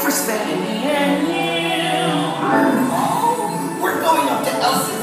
for spending. We're going up to Elsa's.